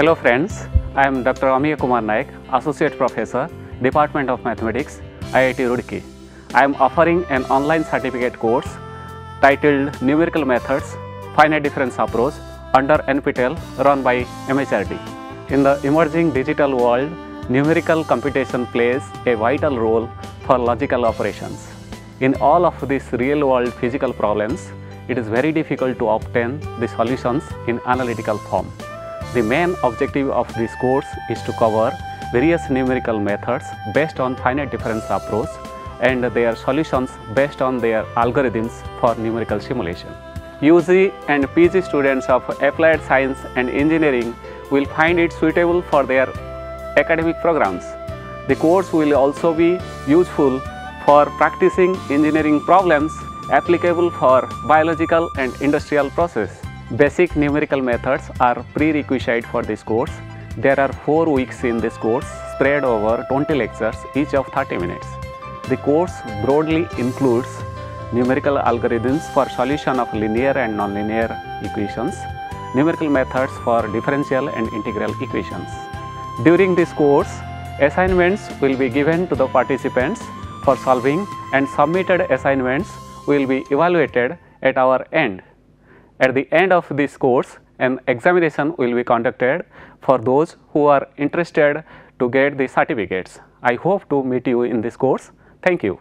Hello friends, I am Dr. Ameeya Kumar Nayak, Associate Professor, Department of Mathematics, IIT Roorkee. I am offering an online certificate course titled Numerical Methods, Finite Difference Approach under NPTEL run by MHRD. In the emerging digital world, numerical computation plays a vital role for logical operations. In all of these real world physical problems, it is very difficult to obtain the solutions in analytical form. The main objective of this course is to cover various numerical methods based on finite difference approach and their solutions based on their algorithms for numerical simulation. UG and PG students of applied science and engineering will find it suitable for their academic programs. The course will also be useful for practicing engineering problems applicable for biological and industrial process. Basic numerical methods are prerequisite for this course. There are 4 weeks in this course spread over 20 lectures each of 30 minutes. The course broadly includes numerical algorithms for solution of linear and nonlinear equations, numerical methods for differential and integral equations. During this course, assignments will be given to the participants for solving and submitted assignments will be evaluated at our end. At the end of this course, an examination will be conducted for those who are interested to get the certificates. I hope to meet you in this course. Thank you.